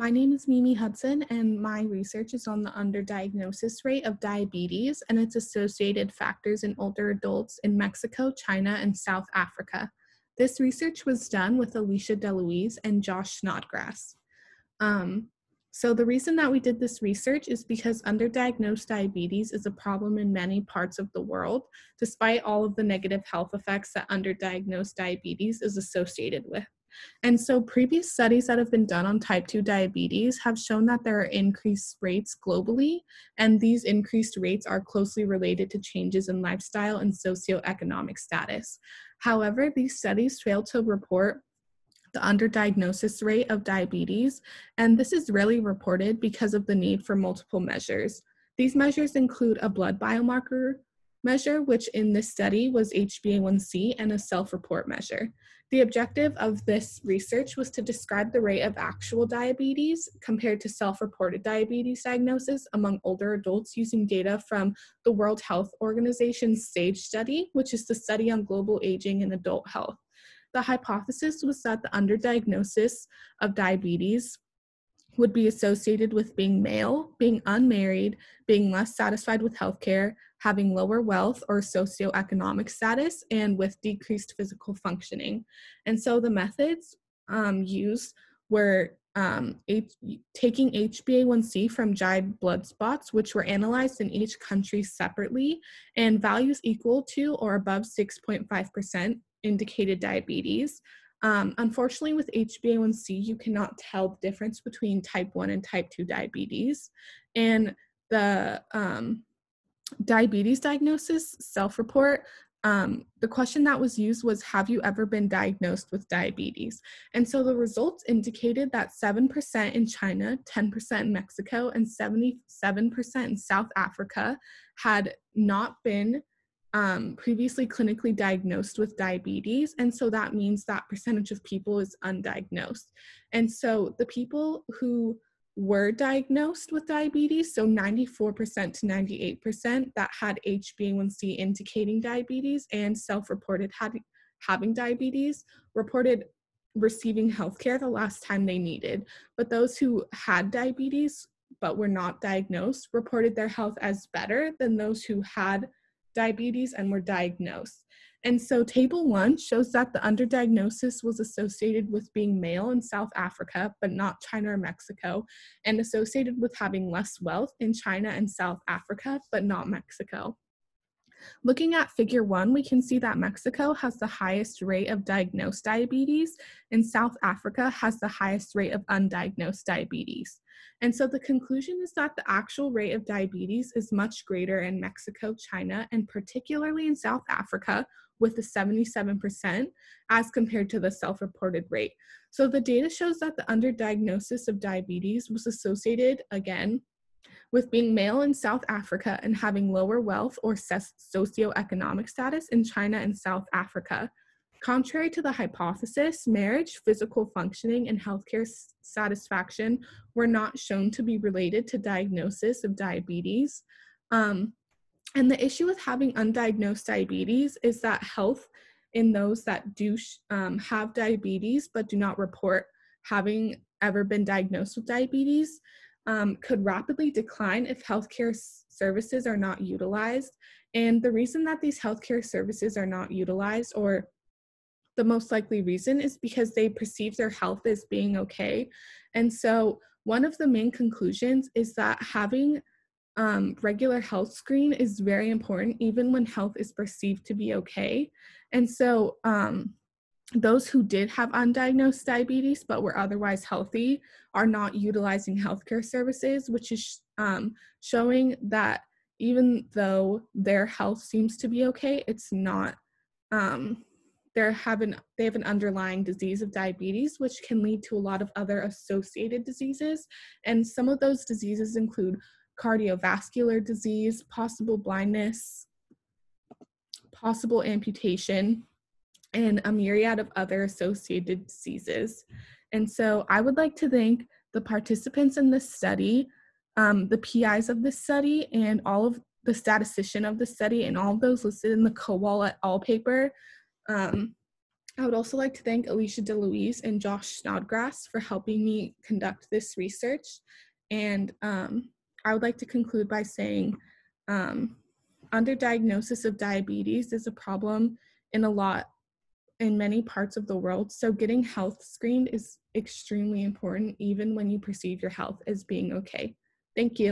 My name is Mimi Hudson, and my research is on the underdiagnosis rate of diabetes and its associated factors in older adults in Mexico, China, and South Africa. This research was done with Alicia DeLuise and Josh Snodgrass. Um, so, the reason that we did this research is because underdiagnosed diabetes is a problem in many parts of the world, despite all of the negative health effects that underdiagnosed diabetes is associated with. And so, previous studies that have been done on type 2 diabetes have shown that there are increased rates globally, and these increased rates are closely related to changes in lifestyle and socioeconomic status. However, these studies fail to report the underdiagnosis rate of diabetes, and this is rarely reported because of the need for multiple measures. These measures include a blood biomarker measure, which in this study was HbA1c, and a self report measure. The objective of this research was to describe the rate of actual diabetes compared to self reported diabetes diagnosis among older adults using data from the World Health Organization's SAGE study, which is the study on global aging and adult health. The hypothesis was that the underdiagnosis of diabetes would be associated with being male, being unmarried, being less satisfied with healthcare, having lower wealth or socioeconomic status, and with decreased physical functioning. And so the methods um, used were um, H- taking HbA1c from dried blood spots, which were analyzed in each country separately, and values equal to or above 6.5% indicated diabetes. Um, unfortunately, with HbA1c, you cannot tell the difference between type 1 and type 2 diabetes. And the um, diabetes diagnosis self report, um, the question that was used was Have you ever been diagnosed with diabetes? And so the results indicated that 7% in China, 10% in Mexico, and 77% in South Africa had not been um, previously clinically diagnosed with diabetes. And so that means that percentage of people is undiagnosed. And so the people who were diagnosed with diabetes, so 94% to 98% that had HbA1c indicating diabetes and self reported having diabetes, reported receiving healthcare the last time they needed. But those who had diabetes but were not diagnosed reported their health as better than those who had diabetes and were diagnosed. And so, table one shows that the underdiagnosis was associated with being male in South Africa, but not China or Mexico, and associated with having less wealth in China and South Africa, but not Mexico. Looking at figure one, we can see that Mexico has the highest rate of diagnosed diabetes and South Africa has the highest rate of undiagnosed diabetes. And so the conclusion is that the actual rate of diabetes is much greater in Mexico, China, and particularly in South Africa with the 77% as compared to the self reported rate. So the data shows that the underdiagnosis of diabetes was associated again with being male in South Africa and having lower wealth or socioeconomic status in China and South Africa. Contrary to the hypothesis, marriage, physical functioning, and healthcare satisfaction were not shown to be related to diagnosis of diabetes. Um, and the issue with having undiagnosed diabetes is that health in those that do um, have diabetes but do not report having ever been diagnosed with diabetes um, could rapidly decline if healthcare services are not utilized. And the reason that these healthcare services are not utilized, or the most likely reason, is because they perceive their health as being okay. And so, one of the main conclusions is that having um, regular health screen is very important, even when health is perceived to be okay. And so, um, those who did have undiagnosed diabetes but were otherwise healthy are not utilizing healthcare services, which is um, showing that even though their health seems to be okay, it's not. Um, they have an they have an underlying disease of diabetes, which can lead to a lot of other associated diseases, and some of those diseases include cardiovascular disease, possible blindness, possible amputation, and a myriad of other associated diseases. And so I would like to thank the participants in this study, um, the PIs of this study, and all of the statistician of the study, and all of those listed in the Kowal et al. paper. Um, I would also like to thank Alicia DeLuise and Josh Snodgrass for helping me conduct this research. And um, I would like to conclude by saying um, underdiagnosis of diabetes is a problem in a lot in many parts of the world. So getting health screened is extremely important, even when you perceive your health as being okay. Thank you.